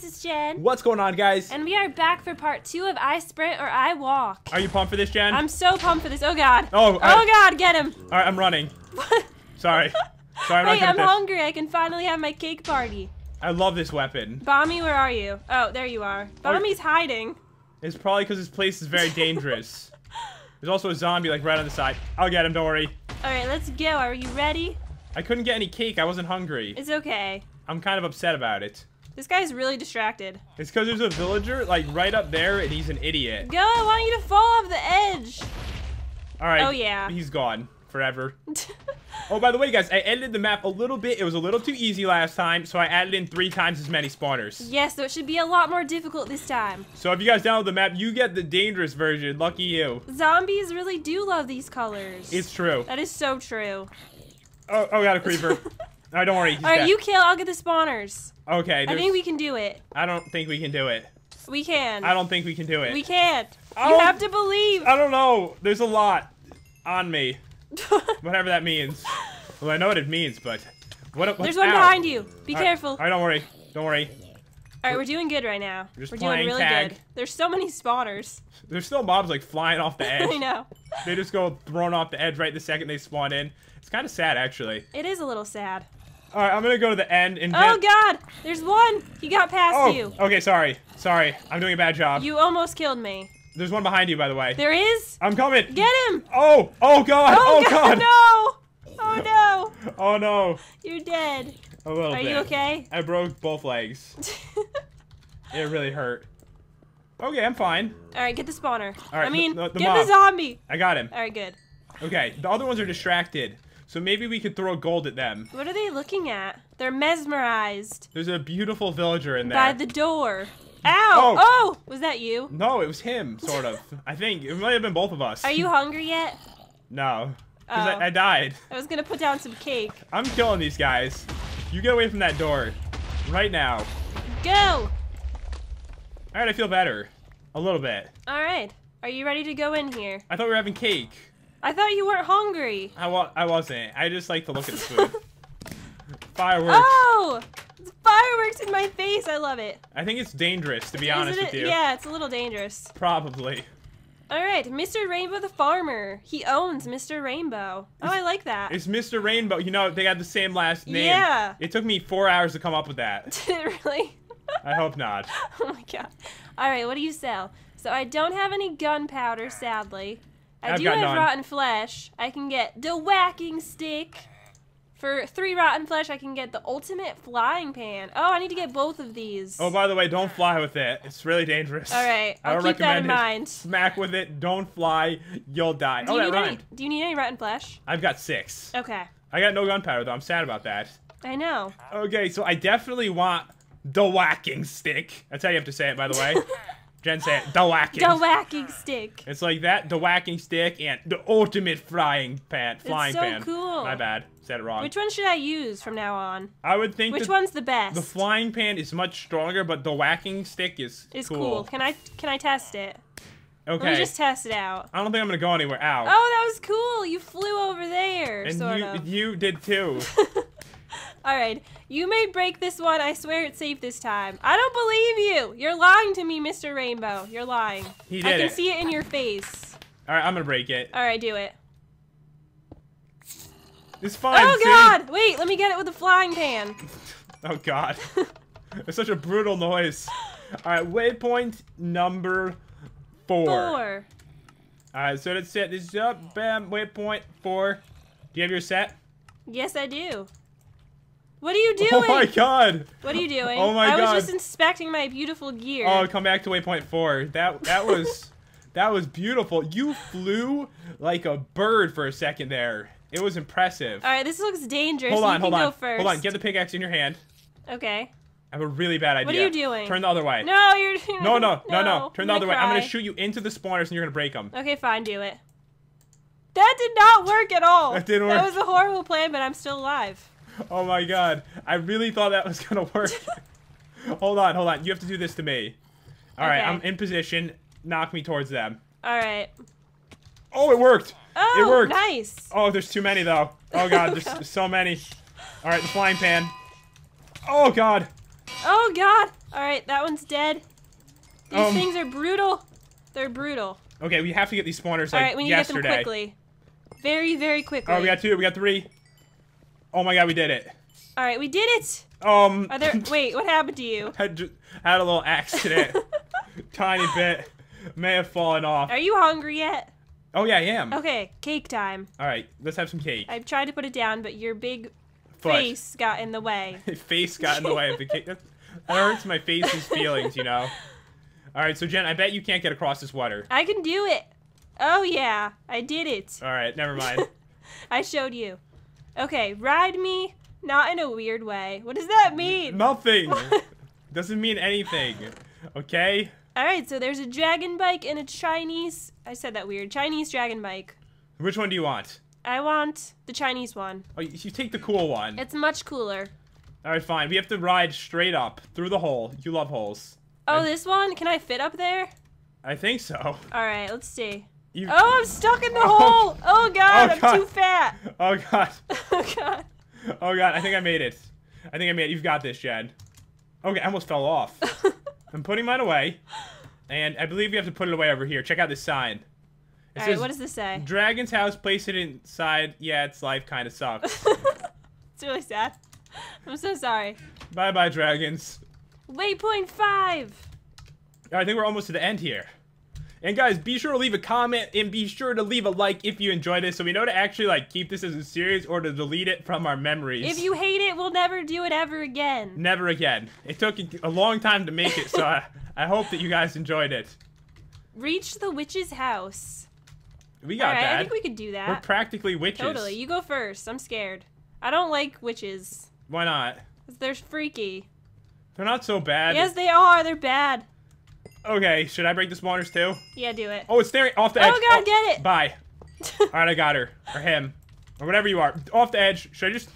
guys, it's Jen. What's going on, guys? And we are back for part two of iSprint or iWalk. Are you pumped for this, Jen? I'm so pumped for this. Oh god. Oh, oh I- god, get him. All right, I'm running. Sorry. Sorry, I'm Wait, I'm hungry. I can finally have my cake party. I love this weapon. Bommy, where are you? Oh, there you are. Oh, Bommy's hiding. It's probably because this place is very dangerous. There's also a zombie like right on the side. I'll get him. Don't worry. All right, let's go. Are you ready? I couldn't get any cake. I wasn't hungry. It's okay. I'm kind of upset about it. This guy's really distracted. It's because there's a villager like right up there, and he's an idiot. Go, I want you to fall off the edge. All right. Oh, yeah. He's gone forever. Oh, by the way, guys, I edited the map a little bit. It was a little too easy last time, so I added in three times as many spawners. yes, so it should be a lot more difficult this time. So if you guys download the map, you get the dangerous version. Lucky you. Zombies really do love these colors. It's true. that is so true. Oh, oh, got a creeper. Right, don't worry. All right, dead. you kill. I'll get the spawners. Okay. I think we can do it. I don't think we can do it. We can. I don't think we can do it. We can't. Oh. You have to believe. I don't know. There's a lot on me. Whatever that means. Well, I know what it means, but what? There's one ow. behind you. Be All right, careful. All right, don't worry. Don't worry. All right, we're doing good right now. We're doing really tag. good. There's so many spawners. There's still mobs like flying off the edge. I know. They just go thrown off the edge right the second they spawn in. It's kind of sad, actually. It is a little sad. All right, I'm gonna go to the end and. Oh God! There's one. He got past Oh, you. okay. Sorry. Sorry. I'm doing a bad job. You almost killed me. There's one behind you, by the way. There is. I'm coming. Get him! Oh. Oh God. Oh, Oh, God. No! Oh no! Oh no. You're dead. A little Are bit. you okay? I broke both legs. It really hurt. Okay, I'm fine. All right, get the spawner. All right, I mean, the- the get mob. the zombie. I got him. All right, good. Okay, the other ones are distracted. So maybe we could throw gold at them. What are they looking at? They're mesmerized There's a beautiful villager in there. by the door. Ow! Oh. Oh, was that you? No, it was him, sort of. I think it might have been both of us. Are you hungry yet? No, because Oh. I, I died. I was gonna put down some cake. I'm killing these guys. You get away from that door, right now. Go! All right, I feel better, a little bit. All right. Are you ready to go in here? I thought we were having cake. I thought you weren't hungry. I wa- I wasn't. I just like to look at the food. Fireworks. Oh! It's fireworks in my face. I love it. I think it's dangerous, to be honest Isn't with it? you. Yeah, it's a little dangerous. Probably. All right, Mr. Rainbow the farmer. He owns Mr. Rainbow. Oh, I like that. It's Mr. Rainbow. You know, they got the same last name. Yeah. It took me four hours to come up with that. Did it really? I hope not. oh my god. All right, what do you sell? So I don't have any gunpowder, sadly. I I've do have none. rotten flesh. I can get the whacking stick. For three rotten flesh, I can get the ultimate flying pan. Oh, I need to get both of these. Oh, by the way, don't fly with it. It's really dangerous. All right, I I'll don't keep that in recommend it. mind. Smack with it. Don't fly. You'll die. Do oh, you, that need any, do you need any rotten flesh? I've got six. Okay. I got no gunpowder, though. I'm sad about that. I know. Okay, so I definitely want the whacking stick. That's how you have to say it, by the way. Jen, say it. The whacking. The whacking stick. It's like that, the whacking stick, and the ultimate frying pan, flying it's so pan. cool. My bad, said it wrong. Which one should I use from now on? I would think Which one's the best? the flying pan is much stronger, but the whacking stick is It's cool. cool. Can I can I test it? Okay. Let me just test it out. I don't think I'm gonna go anywhere. Out. Oh, that was cool. You flew over there, and you you did too. All right. You may break this one. I swear it's safe this time. I don't believe you. You're lying to me, Mr. Rainbow. You're lying. He did I can it. see it in your face. All right, I'm gonna break it. All right, do it. It's fine. oh see? God! Wait, let me get it with the flying pan. Oh God. it's such a brutal noise. All right, waypoint number four. Four. All right, so let's set this up. Bam, waypoint four. Do you have your set? Yes, I do. What are you doing? Oh my God. What are you doing? Oh my god. I was just inspecting my beautiful gear. Oh, come back to waypoint four. That that was that was beautiful. You flew like a bird for a second there. It was impressive. All right, this looks dangerous. hold you on, can hold go on, first. hold on. Get the pickaxe in your hand. Okay. I have a really bad idea. What are you doing? Turn the other way. No, you're. no, no, no, no. no. Turn I'm the other gonna way. I'm gonna shoot you into the spawners, and you're gonna break them. Okay, fine, do it. That did not work at all. That didn't work. That was a horrible plan, but I'm still alive. Oh my God! I really thought that was gonna work. hold on, hold on. You have to do this to me. All right, Okay. I'm in position. Knock me towards them. All right. Oh, it worked. Oh, it worked. nice. Oh, there's too many though. Oh god, there's so many. All right, the flying pan. Oh god. Oh god! Alright, that one's dead. These Um, things are brutal. They're brutal. Okay, we have to get these spawners like Alright, we need yesterday. to get them quickly. Very, very quickly. Oh, we got two. We got three. Oh my god, we did it. Alright, we did it! Um, Are there wait, what happened to you? had had a little accident, tiny bit, may have fallen off. Are you hungry yet? Oh yeah, I am. Okay, cake time. All right, let's have some cake. I've tried to put it down, but your big Foot. face got in the way. face got in the way of the cake. That, that hurts my face's feelings, you know. All right, so Jen, I bet you can't get across this water. I can do it. Oh yeah, I did it. All right, never mind. I showed you. Okay, ride me, not in a weird way. What does that mean? Nothing. Doesn't mean anything. Okay. All right, so there's a dragon bike and a Chinese. I said that weird. Chinese dragon bike. Which one do you want? I want the Chinese one. Oh, you take the cool one. It's much cooler. All right, fine. We have to ride straight up through the hole. You love holes. Oh, I- this one? Can I fit up there? I think so. All right, let's see. You. Oh, I'm stuck in the Oh. hole. Oh god, Oh, I'm too fat. Oh god. Oh god. Oh god. I think I made it. I think I made it. You've got this, Jen. Okay, I almost fell off. I'm putting mine away, and I believe you have to put it away over here. Check out this sign. It All right, what does this say? Dragon's house. Place it inside. Yeah, its life kind of sucks. It's really sad. I'm so sorry. bye bye, dragons. Waypoint five. I think we're almost to the end here. And guys, be sure to leave a comment and be sure to leave a like if you enjoy this so we know to actually like keep this as a series or to delete it from our memories. If you hate it, we'll never do it ever again. Never again. It took a long time to make it, so I, I hope that you guys enjoyed it. Reach the witch's house. We got right, that. I think we could do that. We're practically witches. Totally. You go first. I'm scared. I don't like witches. Why not? They're freaky. They're not so bad. Yes, they are. They're bad. Okay, should I break the spawners too? Yeah, do it. Oh, it's staring off the oh, edge. Oh god, get it. Bye. Alright, I got her. Or him. Or whatever you are. Off the edge. Should I just...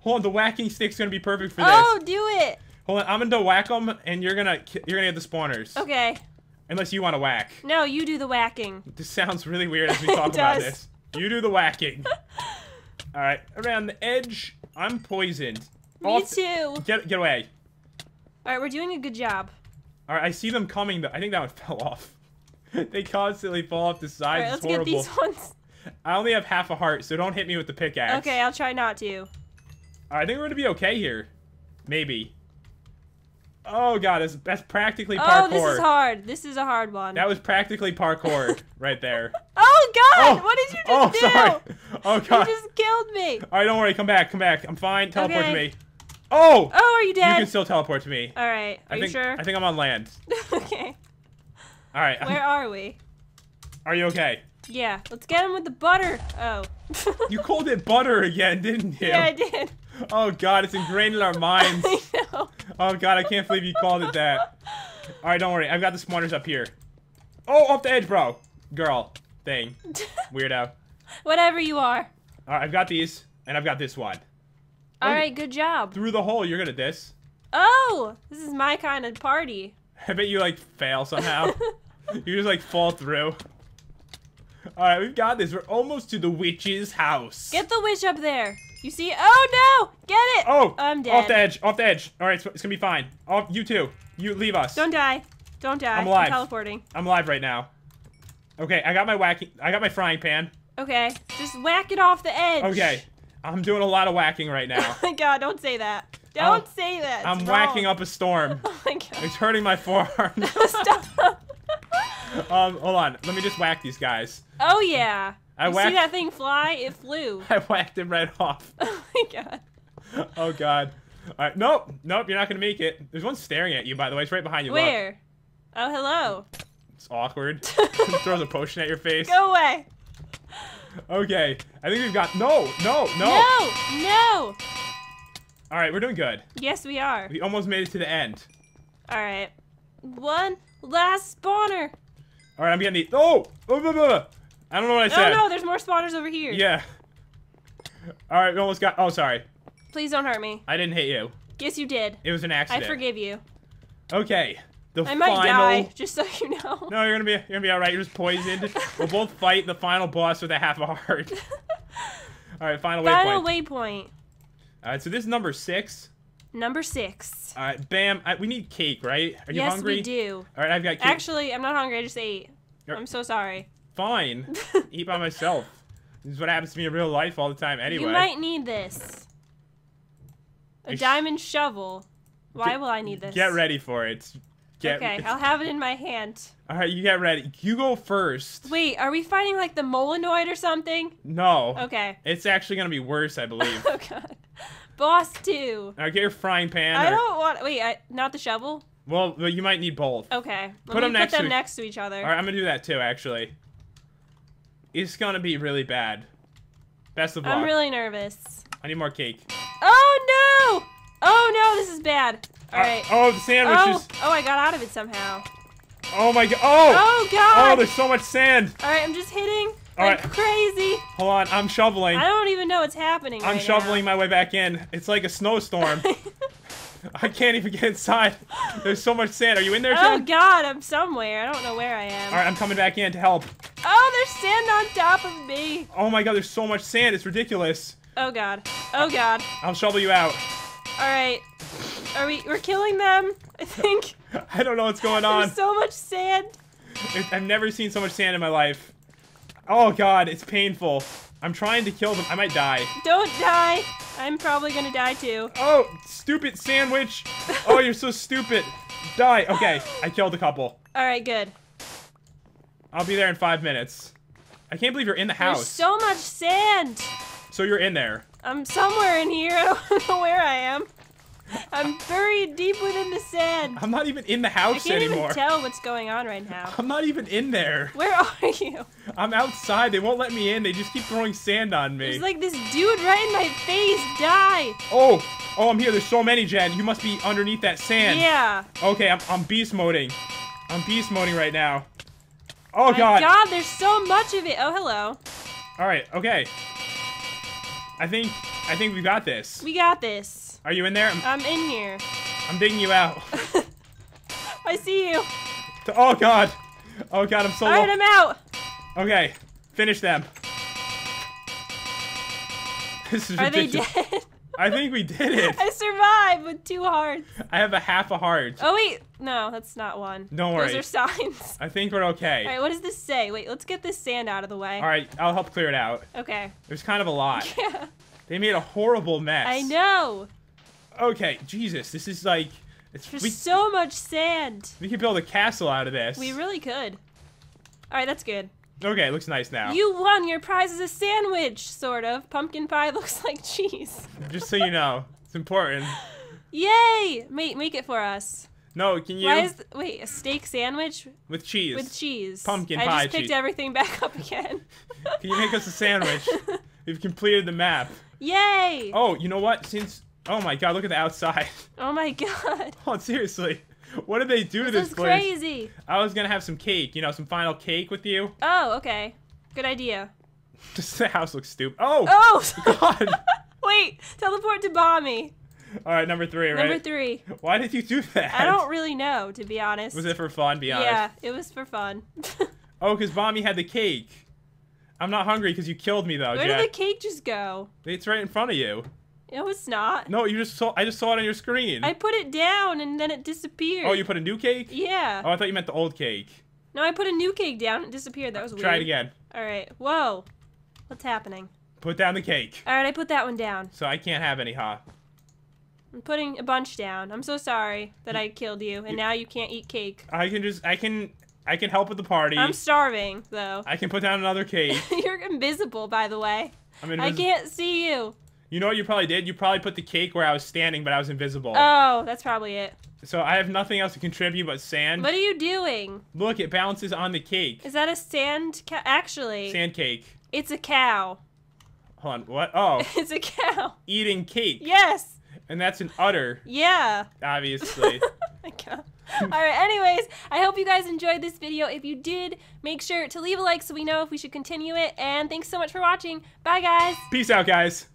Hold on, the whacking stick's gonna be perfect for this. Oh, do it. Hold on, I'm gonna whack them, and you're gonna you're gonna get the spawners. Okay. Unless you want to whack. No, you do the whacking. This sounds really weird as we talk It about does. this. You do the whacking. All right, around the edge, I'm poisoned. Me Off- too. Get get away. All right, we're doing a good job. All right, I see them coming. Though. I think that one fell off. they constantly fall off the sides. right, let's horrible. get these ones. I only have half a heart, so don't hit me with the pickaxe. Okay, I'll try not to. I think we're gonna be okay here. Maybe. Oh god, that's, that's practically parkour. Oh, this is hard. This is a hard one. That was practically parkour right there. Oh God! Oh, what did you just oh, do? sorry. Oh god. You just killed me. All right, don't worry. Come back. Come back. I'm fine. Teleport Okay. to me. Oh, Oh, are you dead? you can still teleport to me. All right. Are I you think sure? I think I'm on land. okay. All right. Where are we? Are you okay? Yeah. Let's get him with the butter. Oh. You called it butter again, didn't you? yeah, I did. Oh god, it's ingrained in our minds. I know. Oh god, I can't believe you called it that. All right, don't worry. I've got the spawners up here. Oh, off the edge, bro. Girl. Thing. Weirdo. Whatever you are. All right, I've got these, and I've got this one. All right. Good job. Through the hole, you're good at this. Oh, this is my kind of party. I bet you like fail somehow. you just like fall through. All right, we've got this. We're almost to the witch's house. Get the witch up there. You see? Oh no! Get it! oh, I'm dead. Off the edge. Off the edge. All right, it's, it's gonna be fine. Oh, you too. You leave us. Don't die. Don't die. I'm alive. teleporting. I'm alive right now. Okay, I got my whacking. I got my frying pan. Okay. Just whack it off the edge. Okay, I'm doing a lot of whacking right now. Oh my god, don't say that. Don't Oh, say that. It's I'm wrong. whacking up a storm. Oh my god. It's hurting my forearm. Stop. um, hold on. Let me just whack these guys. oh yeah. I you whacked. see that thing fly? It flew. I whacked him right off. oh my god. Oh god. All right, nope, nope. You're not gonna make it. There's one staring at you, by the way. It's right behind you. Look. Where? Oh hello. It's awkward. Throws a potion at your face. Go away. Okay, I think we've got no, no, no. No. No. All right, we're doing good. Yes, we are. We almost made it to the end. All right. One last spawner. All right, I'm getting the. Oh, oh, blah, blah, blah. I don't know what I said. Oh no, there's more spawners over here. Yeah. All right, we almost got. Oh, sorry. Please don't hurt me. I didn't hit you. Yes, you did. It was an accident. I forgive you. Okay. The I might final. die, just so you know. No, you're gonna be you're gonna be all right. You're just poisoned. we'll both fight the final boss with a half a heart. all right, final, Final waypoint. Final waypoint. All right, so this is number six. Number six. All right, Bam. I, we need cake, right? Are you yes, hungry? we do. All right, I've got cake. Actually, I'm not hungry. I just ate. You're- I'm so sorry. Fine. Eat by myself. This is what happens to me in real life all the time. Anyway. You might need this. A diamond shovel. Why will I need this? Get ready for it. Get, okay, I'll have it in my hand. All right, you get ready. You go first. Wait, are we fighting like the Molinoid or something? No. Okay. It's actually gonna be worse, I believe. Oh god. Boss two. now get your frying pan. I or- don't want. Wait, I, not the shovel. Well, you might need both. Okay. Let Put me 'em put next them to- next to each other. All right, I'm gonna do that too. Actually, it's gonna be really bad. Best of luck. I'm really nervous. I need more cake. Oh no! Oh no, this is bad. All Uh, right. oh, the sand witches. oh, oh, I got out of it somehow. Oh, my god. Oh. Oh god! Oh, there's so much sand. All right, I'm just hitting All like right. crazy. Hold on, I'm shoveling. I don't even know what's happening. I'm right shoveling now. my way back in. It's like a snowstorm. I can't even get inside. There's so much sand. Are you in there, oh god, I'm somewhere. I don't know where I am. All right, I'm coming back in to help. Oh, there's sand on top of me. Oh my god, there's so much sand. It's ridiculous. Oh god. Oh god. I'll shovel you out. All right. Are we? We're killing them. I think. I don't know what's going on. There's so much sand. It- I've never seen so much sand in my life. Oh god, it's painful. I'm trying to kill them. I might die. Don't die. I'm probably gonna die too. Oh, stupid sand witch. Oh, you're so stupid. Die. Okay, I killed a couple. All right, good. I'll be there in five minutes. I can't believe you're in the There's house. so much sand. so you're in there. I'm somewhere in here. I don't know where I am. I'm buried deep within the sand. I'm not even in the house I can't anymore. even tell what's going on right now. I'm not even in there. Where are you? I'm outside. They won't let me in. They just keep throwing sand on me. There's like this dude right in my face. Die. oh, oh, I'm here. There's so many, Jen. You must be underneath that sand. Yeah. Okay, I'm, I'm beast moding. I'm beast moding right now. Oh My god. God, there's so much of it. Oh, hello. All right. Okay. I think I think we got this. We got this. Are you in there? I'm, I'm in here. I'm digging you out. I see you. oh god. Oh god, I'm so All right, low. I'm out. Okay, finish them. This is Are they dead? I think we did it. I survived with two hearts. I have a half a heart. Oh wait, no, that's not one. Don't worry. Those are signs. I think we're okay. All right, what does this say? Wait, let's get this sand out of the way. All right, I'll help clear it out. Okay. There's kind of a lot. Yeah. They made a horrible mess. I know. Okay, Jesus, this is like it's There's we, so much sand. we could build a castle out of this. We really could. All right, that's good. okay, it looks nice now. You won. Your prize is a sandwich, sort of. Pumpkin pie looks like cheese. Just so you know, it's important. Yay! Make make it for us. No, can you Why is wait a steak sandwich with cheese? with cheese? Pumpkin I pie just picked cheese. everything back up again. Can you make us a sandwich? We've completed the map. Yay! Oh, you know what? Since oh my god, look at the outside. Oh my god. Oh, seriously. What did they do to This this is place? crazy. I was gonna have some cake, you know, some final cake with you. Oh, okay. Good idea. Just the house looks stupid. Oh, Oh! God. Wait, teleport to Bommy. All right, number three, right? Number three. Why did you do that? I don't really know, to be honest. Was it for fun? Be honest. Yeah, it was for fun. Oh, because Bommy had the cake. I'm not hungry because you killed me though, Where Jen. did the cake just go? It's right in front of you. No, it's not. No, you just saw. I just saw it on your screen. I put it down and then it disappeared. oh, you put a new cake? Yeah. Oh, I thought you meant the old cake. No, I put a new cake down. It disappeared. That was weird. Try it again. All right. Whoa. What's happening? Put down the cake. All right, I put that one down. So I can't have any, huh? I'm putting a bunch down. I'm so sorry that I killed you, and now you can't eat cake. I can just. I can. I can help with the party. I'm starving, though. I can put down another cake. You're invisible, by the way. I'm invisible. I can't see you. You know what you probably did? You probably put the cake where I was standing, but I was invisible. Oh, that's probably it. so I have nothing else to contribute but sand. What are you doing? Look, it bounces on the cake. Is that a sand cow? Actually, Sand cake. it's a cow. Hold on. What? Oh, It's a cow. eating cake. Yes. And that's an udder, Yeah. obviously. Oh my. Alright, anyways, I hope you guys enjoyed this video. If you did, make sure to leave a like so we know if we should continue it. And thanks so much for watching. Bye, guys. Peace out, guys.